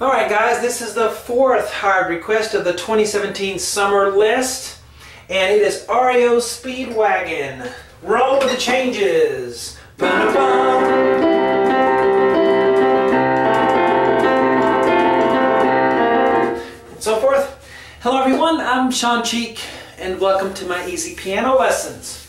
Alright guys, this is the fourth hard request of the 2017 summer list. And it is REO Speedwagon. Roll the changes. Ba-da-bum. And so forth. Hello everyone, I'm Sean Cheek and welcome to my easy piano lessons.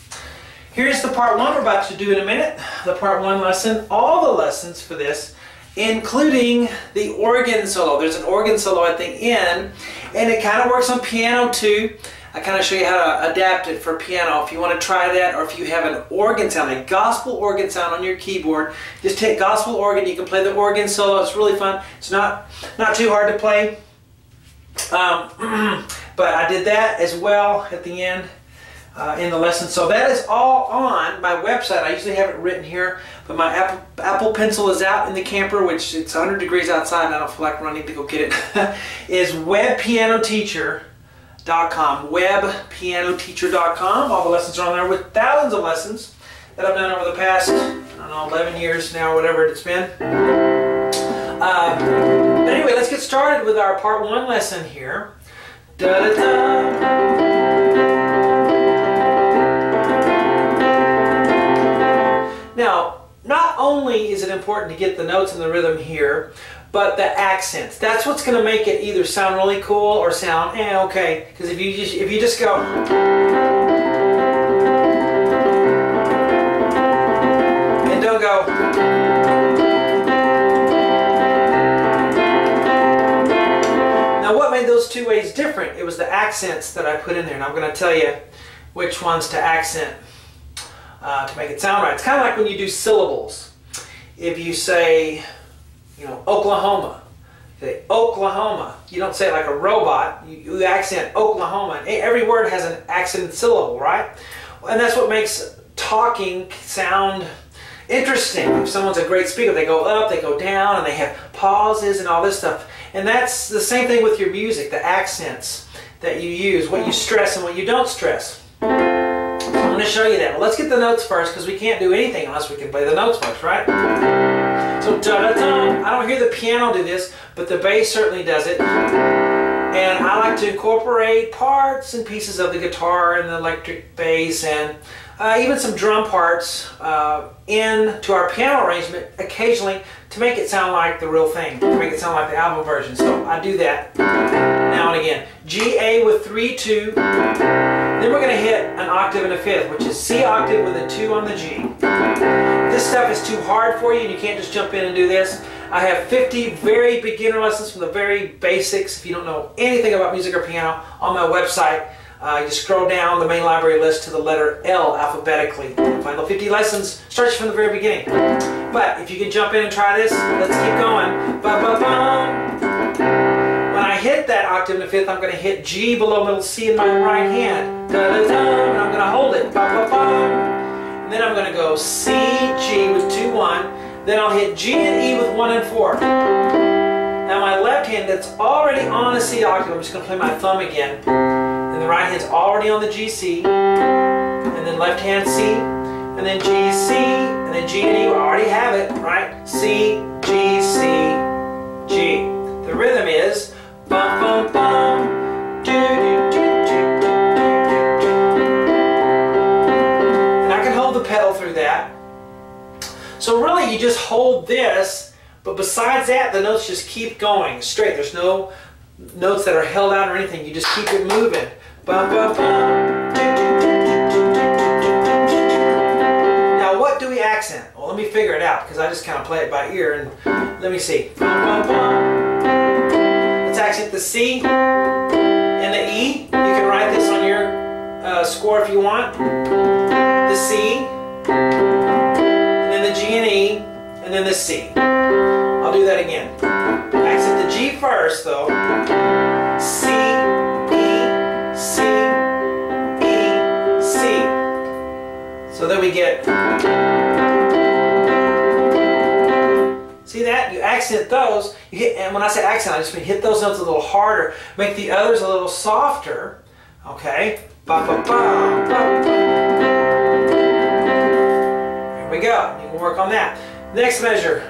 Here's the part one we're about to do in a minute. The part one lesson. All the lessons for this including the organ solo. There's an organ solo at the end, and it kind of works on piano too. I kind of show you how to adapt it for piano if you want to try that or if you have an organ sound, a gospel organ sound on your keyboard. Just take gospel organ, you can play the organ solo, it's really fun. It's not, not too hard to play. Um, but I did that as well at the end uh, in the lesson. So that is all on my website. I usually have it written here, but my Apple, Apple Pencil is out in the camper, which it's 100 degrees outside and I don't feel like running to go get it, is webpianoteacher.com. Webpianoteacher.com. All the lessons are on there with thousands of lessons that I've done over the past, I don't know, 11 years now, whatever it's been. Uh, but anyway, let's get started with our part one lesson here. Da -da -da. Only is it important to get the notes and the rhythm here, but the accents. That's what's going to make it either sound really cool or sound eh, okay. Because if you just if you just go and don't go. Now, what made those two ways different? It was the accents that I put in there, and I'm going to tell you which ones to accent uh, to make it sound right. It's kind of like when you do syllables. If you say, you know, Oklahoma, say Oklahoma. You don't say like a robot. You, you accent Oklahoma. Every word has an accented syllable, right? And that's what makes talking sound interesting. If someone's a great speaker, they go up, they go down, and they have pauses and all this stuff. And that's the same thing with your music, the accents that you use, what you stress and what you don't stress. I'm going to show you that. Let's get the notes first because we can't do anything unless we can play the notes first, right? So da da da. I don't hear the piano do this, but the bass certainly does it. And I like to incorporate parts and pieces of the guitar and the electric bass and uh, even some drum parts uh, into our piano arrangement occasionally to make it sound like the real thing, to make it sound like the album version. So I do that now and again. G, A with 3, 2. Then we're going to hit an octave and a fifth, which is C octave with a 2 on the G. This stuff is too hard for you and you can't just jump in and do this. I have 50 very beginner lessons from the very basics, if you don't know anything about music or piano, on my website. Uh, you scroll down the main library list to the letter L alphabetically. Final 50 lessons starts from the very beginning. But if you can jump in and try this, let's keep going. Ba -ba -ba. When I hit that octave in the fifth, I'm going to hit G below middle C in my right hand. Da -da and I'm going to hold it. And then I'm going to go C, G with 2, 1. Then I'll hit G and E with 1 and 4. Now my left hand that's already on the C octave, I'm just going to play my thumb again. And the right hand's already on the G, C. And then left hand C. And then G, C. And then G and E, we already have it, right? C, G, C, G. The rhythm is bum, bum, bum. Do, do, do, pedal through that. So really you just hold this, but besides that, the notes just keep going straight. There's no notes that are held out or anything. You just keep it moving. Now what do we accent? Well, let me figure it out because I just kind of play it by ear and let me see. Let's accent the C and the E. You can write this on your uh, score if you want. The C, and then the G and E, and then the C. I'll do that again. Accent the G first though. C, We get. See that? You accent those. You hit, and when I say accent, I just mean hit those notes a little harder. Make the others a little softer. Okay? Ba, ba, ba. Here we go. You can work on that. Next measure.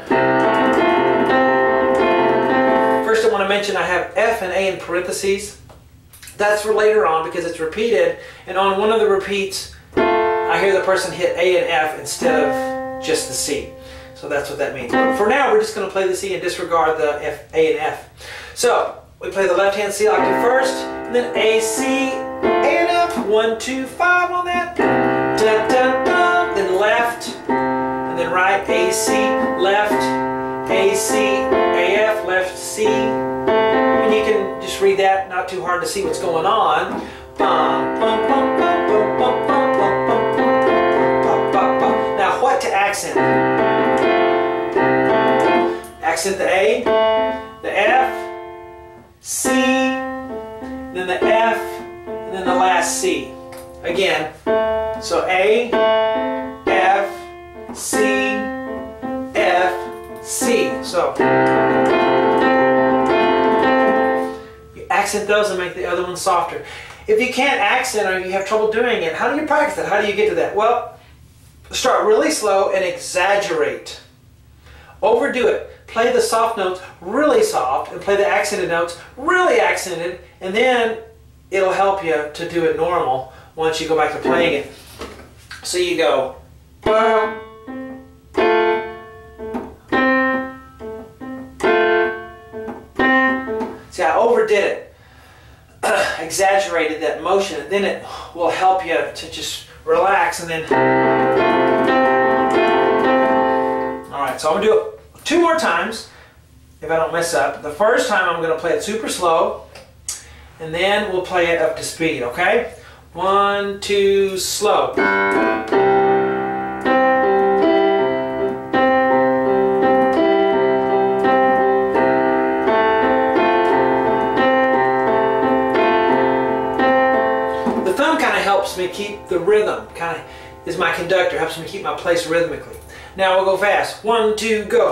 First I want to mention I have F and A in parentheses. That's for later on because it's repeated, and on one of the repeats, I hear the person hit A and F instead of just the C. So that's what that means. For now, we're just going to play the C and disregard the F, A and F. So we play the left-hand C octave first, and then A, C, A and F. One, two, five on that. Da, da, da. Then left, and then right, A, C, left, A, C, A, F, left, C. And you can just read that, not too hard to see what's going on. Bum, bum, bum, accent? Accent the A, the F, C, then the F, and then the last C. Again, so A, F, C, F, C. So you accent those and make the other one softer. If you can't accent or you have trouble doing it, how do you practice that? How do you get to that? Well, start really slow and exaggerate. Overdo it play the soft notes really soft and play the accented notes really accented and then it'll help you to do it normal once you go back to playing it. So you go See, I overdid it, exaggerated that motion, and then it will help you to just relax and then. So I'm gonna do it two more times if I don't mess up. The first time I'm going to play it super slow and then we'll play it up to speed, okay? One, two, slow. The thumb kind of helps me keep the rhythm, kind of is my conductor, helps me keep my place rhythmically. Now we'll go fast. One, two, go.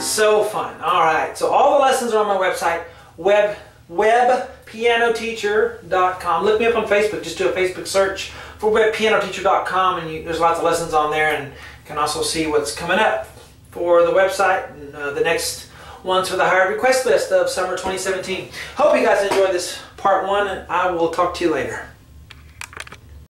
So fun. All right. So all the lessons are on my website, web webpianoteacher.com. Look me up on Facebook. Just do a Facebook search for webpianoteacher.com, and you, there's lots of lessons on there, and can also see what's coming up for the website and uh, the next ones for the higher request list of summer 2017. Hope you guys enjoyed this part one, and I will talk to you later.